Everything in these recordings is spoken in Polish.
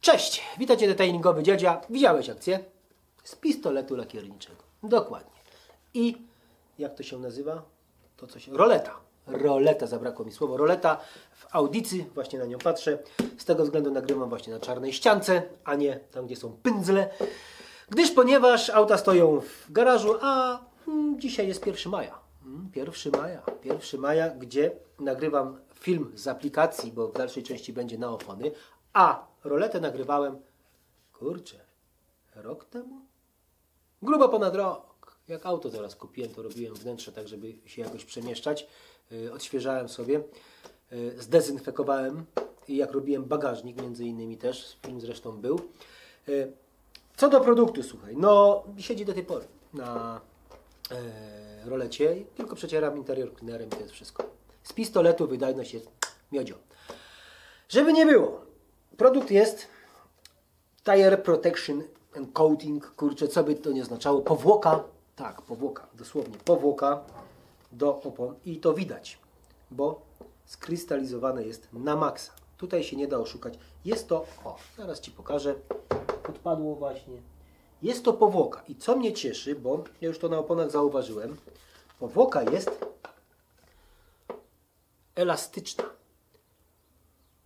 Cześć, witajcie detailingowy dziadzia. Widziałeś akcję? Z pistoletu lakierniczego. Dokładnie. I jak to się nazywa? To coś. Roleta. Roleta, zabrakło mi słowo. Roleta w audycji, właśnie na nią patrzę. Z tego względu nagrywam właśnie na czarnej ściance, a nie tam, gdzie są pędzle. Gdyż ponieważ auta stoją w garażu, a mm, dzisiaj jest 1 maja. Mm, 1 maja, 1 maja, gdzie nagrywam film z aplikacji, bo w dalszej części będzie na opony, a roletę nagrywałem, kurczę, rok temu? Grubo ponad rok. Jak auto zaraz kupiłem, to robiłem wnętrze tak, żeby się jakoś przemieszczać. Yy, odświeżałem sobie, yy, zdezynfekowałem i jak robiłem bagażnik między innymi też, film zresztą był. Yy, co do produktu, słuchaj, no siedzi do tej pory na rolecie, tylko przecieram interior cleanerem i to jest wszystko. Z pistoletu wydajność jest miodzio. Żeby nie było, produkt jest Tire Protection and Coating, kurczę, co by to nie oznaczało, powłoka, tak, powłoka, dosłownie, powłoka do opon i to widać, bo skrystalizowane jest na maksa. Tutaj się nie da oszukać. Jest to, o, zaraz Ci pokażę, odpadło właśnie. Jest to powłoka i co mnie cieszy, bo ja już to na oponach zauważyłem, powłoka jest elastyczna.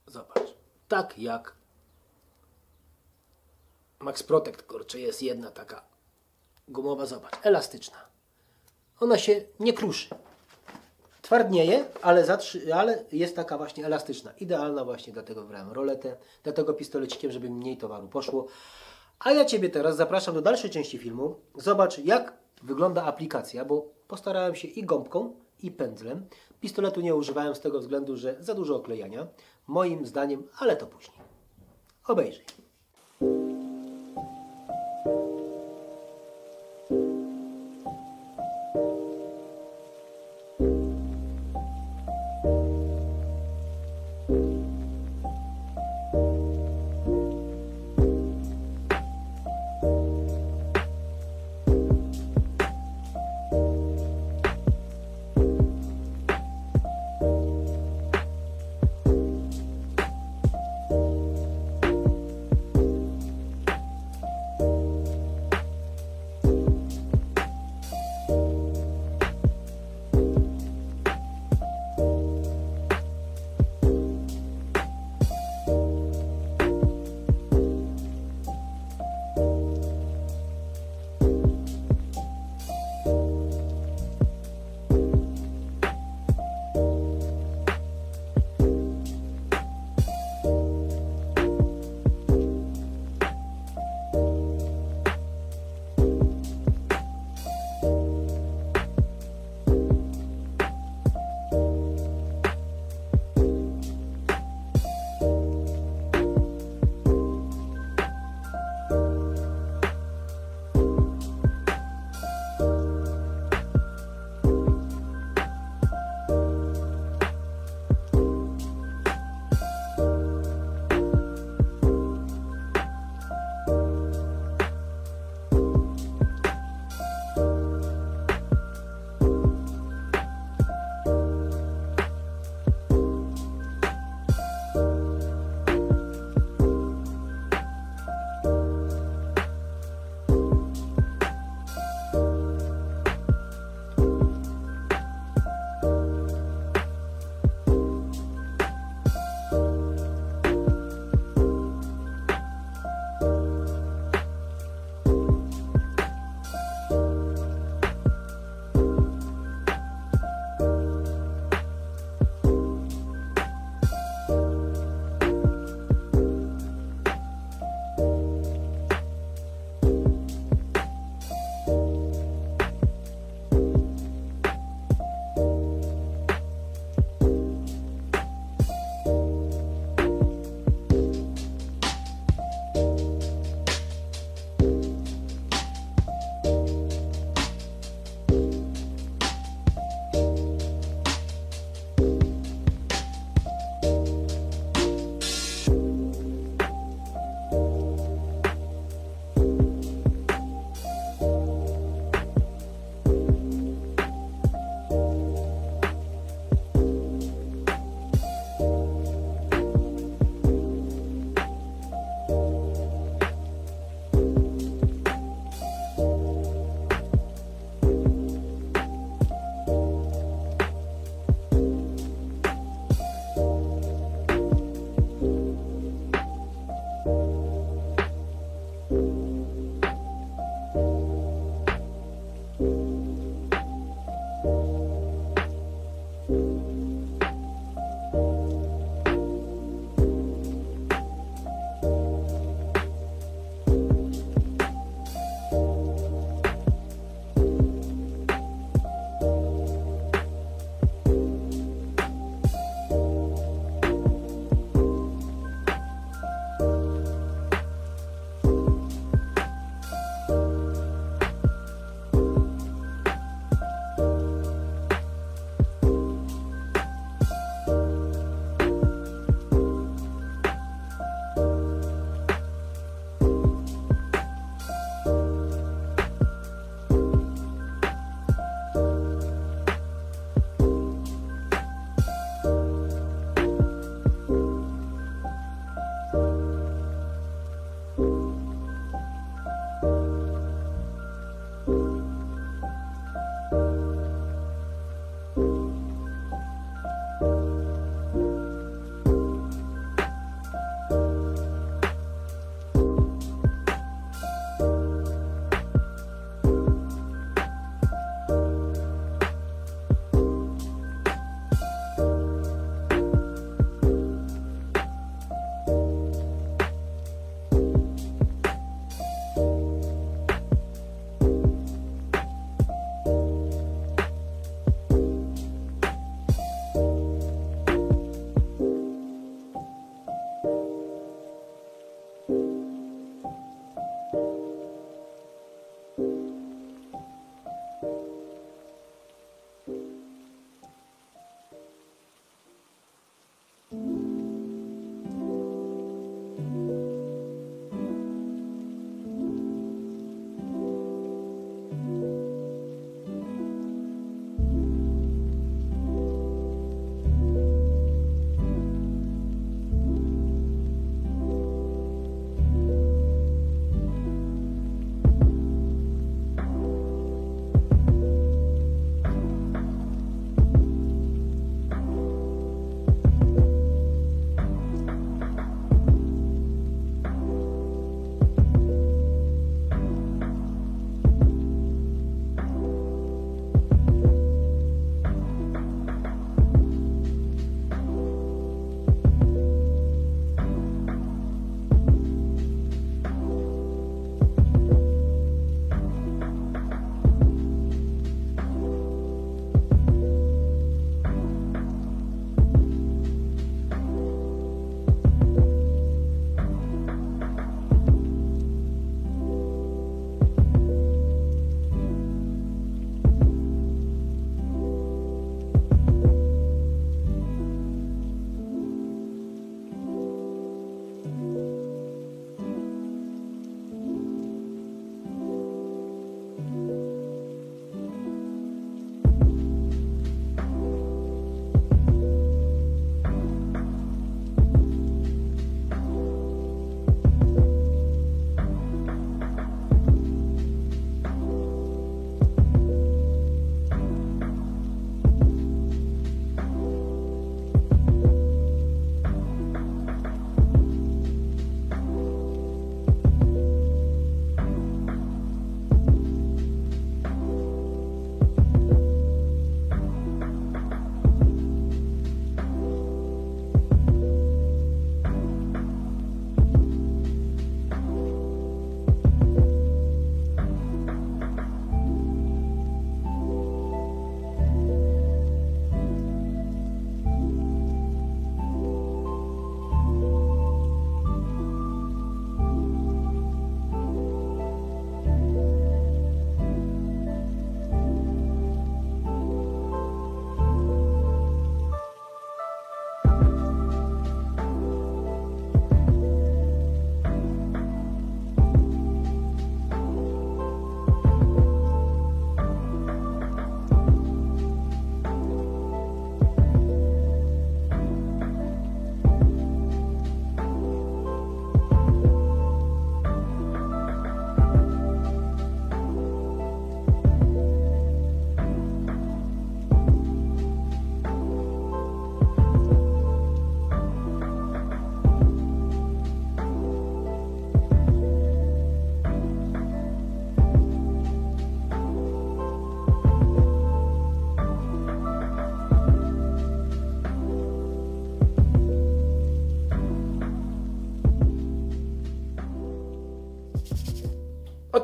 Zobacz, tak jak Max Protect, kurczę, jest jedna taka gumowa, zobacz, elastyczna. Ona się nie kruszy. Twardnieje, ale, zatrzy, ale jest taka właśnie elastyczna. Idealna właśnie, dlatego wybrałem roletę, dlatego pistolecikiem, żeby mniej towaru poszło. A ja Ciebie teraz zapraszam do dalszej części filmu. Zobacz, jak wygląda aplikacja, bo postarałem się i gąbką, i pędzlem. Pistoletu nie używałem z tego względu, że za dużo oklejania. Moim zdaniem, ale to później. Obejrzyj.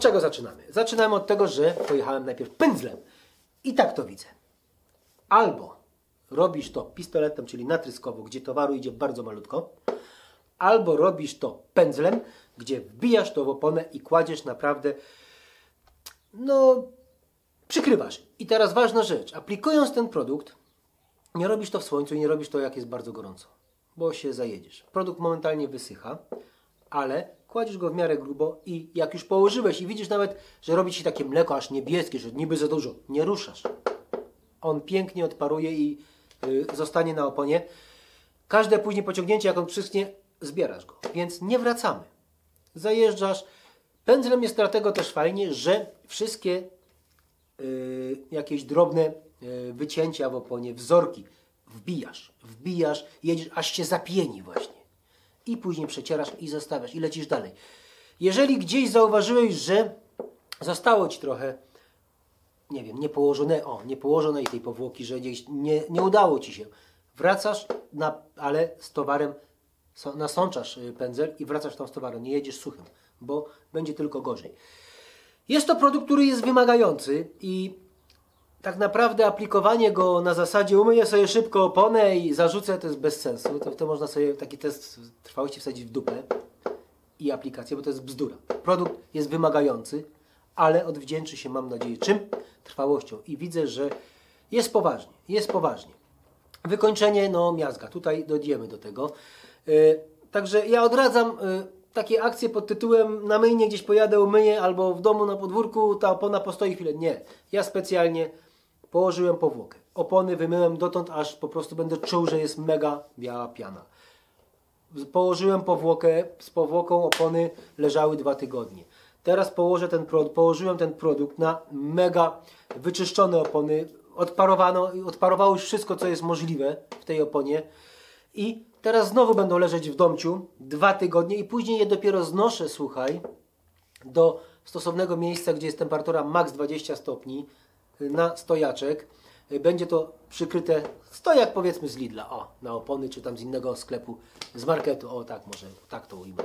Od czego zaczynamy? Zaczynamy od tego, że pojechałem najpierw pędzlem. I tak to widzę. Albo robisz to pistoletem, czyli natryskowo, gdzie towaru idzie bardzo malutko, albo robisz to pędzlem, gdzie wbijasz to w oponę i kładziesz naprawdę, no, przykrywasz. I teraz ważna rzecz. Aplikując ten produkt, nie robisz to w słońcu i nie robisz to jak jest bardzo gorąco, bo się zajedziesz. Produkt momentalnie wysycha, ale kładziesz go w miarę grubo i jak już położyłeś i widzisz nawet, że robi ci takie mleko aż niebieskie, że niby za dużo, nie ruszasz. On pięknie odparuje i y, zostanie na oponie. Każde później pociągnięcie, jak on przyschnie, zbierasz go. Więc nie wracamy. Zajeżdżasz. Pędzlem jest dlatego też fajnie, że wszystkie y, jakieś drobne y, wycięcia w oponie, wzorki wbijasz, wbijasz, jedziesz, aż się zapieni właśnie. I później przecierasz i zostawiasz i lecisz dalej. Jeżeli gdzieś zauważyłeś, że zostało Ci trochę, nie wiem, niepołożone, o, niepołożonej tej powłoki, że gdzieś nie, nie udało Ci się, wracasz, na, ale z towarem nasączasz y, pędzel i wracasz tam z towarem, nie jedziesz suchym, bo będzie tylko gorzej. Jest to produkt, który jest wymagający i tak naprawdę aplikowanie go na zasadzie umyję sobie szybko oponę i zarzucę, to jest bez sensu. To, to można sobie taki test trwałości wsadzić w dupę i aplikację, bo to jest bzdura. Produkt jest wymagający, ale odwdzięczy się, mam nadzieję, czym? Trwałością. I widzę, że jest poważnie, jest poważnie. Wykończenie, no miazga. Tutaj dojdziemy do tego. Yy, także ja odradzam yy, takie akcje pod tytułem na myjnie gdzieś pojadę, umyję, albo w domu na podwórku ta opona postoi chwilę. Nie. Ja specjalnie położyłem powłokę. Opony wymyłem dotąd, aż po prostu będę czuł, że jest mega biała piana. Położyłem powłokę, z powłoką opony leżały dwa tygodnie. Teraz położę ten położyłem ten produkt na mega wyczyszczone opony. Odparowano, odparowało już wszystko, co jest możliwe w tej oponie. I teraz znowu będą leżeć w domciu dwa tygodnie i później je dopiero znoszę, słuchaj, do stosownego miejsca, gdzie jest temperatura max 20 stopni na stojaczek. Będzie to przykryte stojak powiedzmy z Lidla, o, na opony, czy tam z innego sklepu, z marketu, o tak może, tak to ujmę.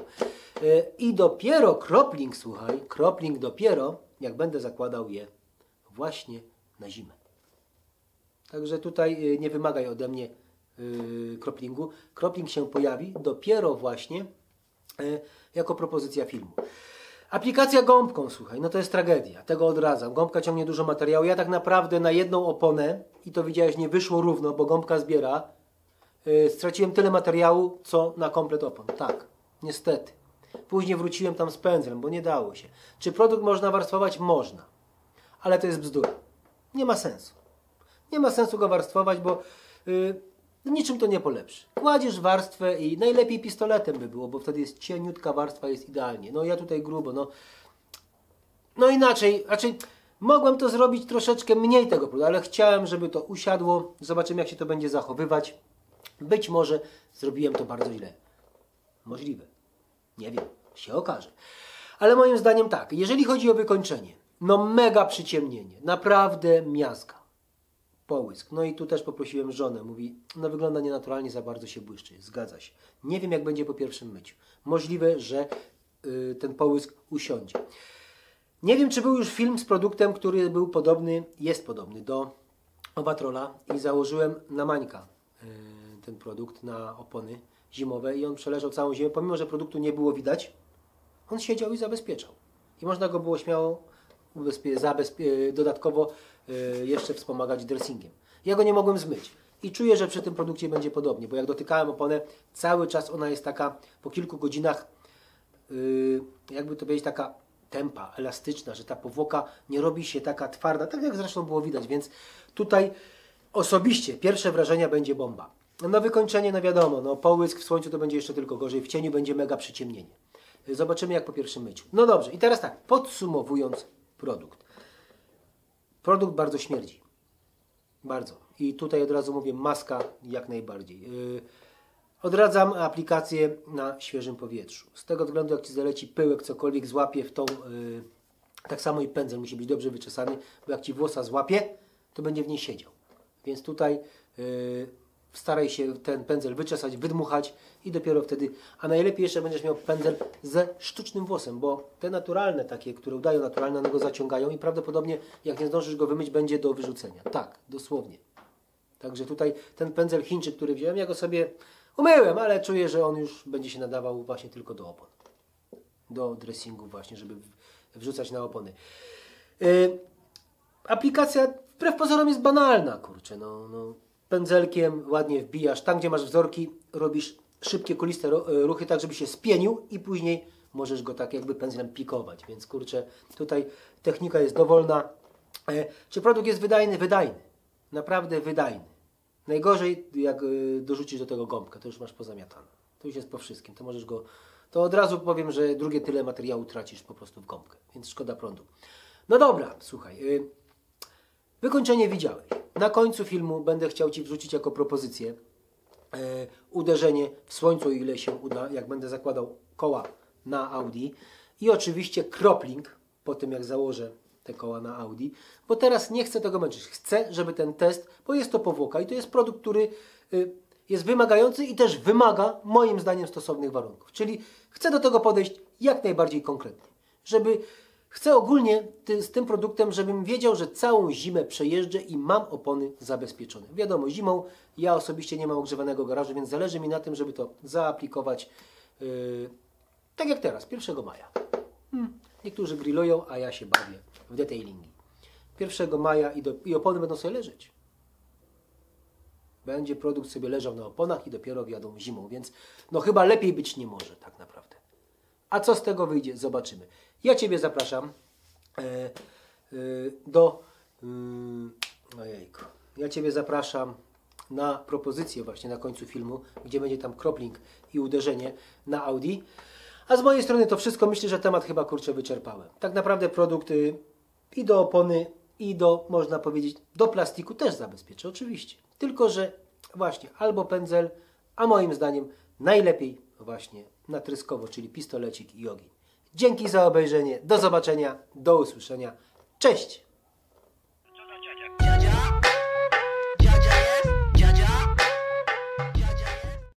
Y, I dopiero kropling, słuchaj, kropling dopiero, jak będę zakładał je właśnie na zimę. Także tutaj y, nie wymagaj ode mnie y, kroplingu. Kropling się pojawi dopiero właśnie jako propozycja filmu. Aplikacja gąbką, słuchaj, no to jest tragedia. Tego odradzam. Gąbka ciągnie dużo materiału. Ja tak naprawdę na jedną oponę, i to widziałeś, nie wyszło równo, bo gąbka zbiera, y, straciłem tyle materiału, co na komplet opon. Tak, niestety. Później wróciłem tam z pędzlem, bo nie dało się. Czy produkt można warstwować? Można. Ale to jest bzdura. Nie ma sensu. Nie ma sensu go warstwować, bo y, niczym to nie polepszy. Kładziesz warstwę i najlepiej pistoletem by było, bo wtedy jest cieniutka warstwa, jest idealnie. No ja tutaj grubo, no. No inaczej, raczej mogłem to zrobić troszeczkę mniej tego produktu, ale chciałem, żeby to usiadło. Zobaczymy, jak się to będzie zachowywać. Być może zrobiłem to bardzo źle. Możliwe. Nie wiem, się okaże. Ale moim zdaniem tak, jeżeli chodzi o wykończenie, no mega przyciemnienie, naprawdę miazga połysk. No i tu też poprosiłem żonę. Mówi, no wygląda nienaturalnie, za bardzo się błyszczy. Zgadza się. Nie wiem, jak będzie po pierwszym myciu. Możliwe, że y, ten połysk usiądzie. Nie wiem, czy był już film z produktem, który był podobny, jest podobny do Owatrola i założyłem na Mańka y, ten produkt na opony zimowe i on przeleżał całą zimę. Pomimo, że produktu nie było widać, on siedział i zabezpieczał. I można go było śmiało dodatkowo jeszcze wspomagać dressingiem. Ja go nie mogłem zmyć. I czuję, że przy tym produkcie będzie podobnie, bo jak dotykałem oponę, cały czas ona jest taka po kilku godzinach, y, jakby to powiedzieć, taka tempa, elastyczna, że ta powłoka nie robi się taka twarda, tak jak zresztą było widać, więc tutaj osobiście pierwsze wrażenia będzie bomba. No wykończenie, no wiadomo, no połysk w słońcu to będzie jeszcze tylko gorzej, w cieniu będzie mega przyciemnienie. Zobaczymy jak po pierwszym myciu. No dobrze, i teraz tak, podsumowując produkt. Produkt bardzo śmierdzi. Bardzo. I tutaj od razu mówię, maska jak najbardziej. Yy, odradzam aplikację na świeżym powietrzu. Z tego względu, jak Ci zaleci pyłek, cokolwiek złapie w tą... Yy, tak samo i pędzel musi być dobrze wyczesany, bo jak Ci włosa złapie, to będzie w niej siedział. Więc tutaj yy, staraj się ten pędzel wyczesać, wydmuchać i dopiero wtedy, a najlepiej jeszcze będziesz miał pędzel ze sztucznym włosem, bo te naturalne takie, które udają naturalne, one go zaciągają i prawdopodobnie jak nie zdążysz go wymyć, będzie do wyrzucenia. Tak, dosłownie. Także tutaj ten pędzel Chińczyk, który wziąłem, ja go sobie umyłem, ale czuję, że on już będzie się nadawał właśnie tylko do opon. Do dressingu właśnie, żeby wrzucać na opony. Yy, aplikacja wbrew pozorom jest banalna, kurczę, no, no. Pędzelkiem ładnie wbijasz, tam gdzie masz wzorki, robisz szybkie, kuliste e, ruchy, tak żeby się spienił i później możesz go tak jakby pędzlem pikować, więc kurczę, tutaj technika jest dowolna. E, czy produkt jest wydajny? Wydajny. Naprawdę wydajny. Najgorzej, jak y, dorzucisz do tego gąbkę, to już masz pozamiatane. To już jest po wszystkim. To możesz go. To od razu powiem, że drugie tyle materiału tracisz po prostu w gąbkę, więc szkoda prądu. No dobra, słuchaj. Wykończenie widziałeś. Na końcu filmu będę chciał Ci wrzucić jako propozycję e, uderzenie w słońcu, ile się uda, jak będę zakładał koła na Audi i oczywiście kropling po tym, jak założę te koła na Audi, bo teraz nie chcę tego męczyć. Chcę, żeby ten test, bo jest to powłoka i to jest produkt, który y, jest wymagający i też wymaga moim zdaniem stosownych warunków. Czyli chcę do tego podejść jak najbardziej konkretnie, żeby Chcę ogólnie ty, z tym produktem, żebym wiedział, że całą zimę przejeżdżę i mam opony zabezpieczone. Wiadomo, zimą ja osobiście nie mam ogrzewanego garażu, więc zależy mi na tym, żeby to zaaplikować yy, tak jak teraz, 1 maja. Hmm, niektórzy grillują, a ja się bawię w detailingi. 1 maja i, do, i opony będą sobie leżeć. Będzie produkt sobie leżał na oponach i dopiero wjadą zimą, więc no chyba lepiej być nie może tak naprawdę. A co z tego wyjdzie, zobaczymy. Ja Ciebie zapraszam e, e, do. Mm, ojejku. Ja Ciebie zapraszam na propozycję właśnie na końcu filmu, gdzie będzie tam kropling i uderzenie na Audi. A z mojej strony to wszystko. Myślę, że temat chyba kurczę wyczerpałem. Tak naprawdę produkty i do opony, i do, można powiedzieć, do plastiku też zabezpieczę, oczywiście. Tylko, że właśnie albo pędzel, a moim zdaniem najlepiej właśnie natryskowo, czyli pistolecik i ogień. Dzięki za obejrzenie, do zobaczenia, do usłyszenia. Cześć!